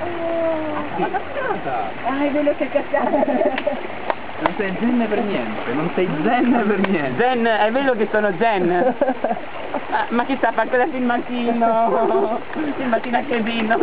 Ah, ma cascata! Ah, è quello che cascata. Non sei zen per niente, non sei zen per niente. Zen, è vero che sono zen? Ma, ah, ma chi sta a fare quella filmatino? Filmatino a vino.